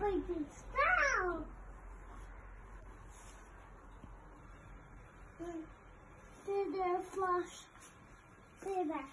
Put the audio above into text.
baby, stop! Did it flush? See that.